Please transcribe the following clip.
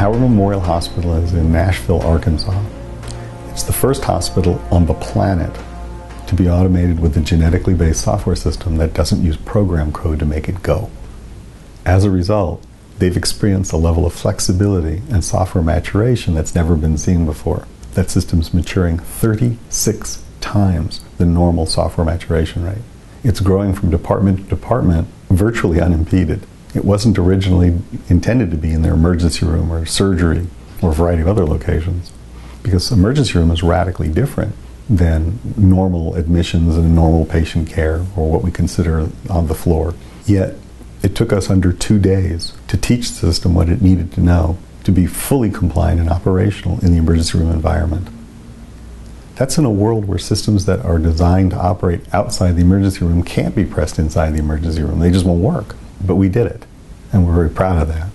Memorial Hospital is in Nashville, Arkansas. It's the first hospital on the planet to be automated with a genetically based software system that doesn't use program code to make it go. As a result, they've experienced a level of flexibility and software maturation that's never been seen before. That system's maturing 36 times the normal software maturation rate. It's growing from department to department virtually unimpeded. It wasn't originally intended to be in their emergency room or surgery or a variety of other locations because emergency room is radically different than normal admissions and normal patient care or what we consider on the floor. Yet it took us under two days to teach the system what it needed to know to be fully compliant and operational in the emergency room environment. That's in a world where systems that are designed to operate outside the emergency room can't be pressed inside the emergency room. They just won't work. But we did it, and we're very proud of that.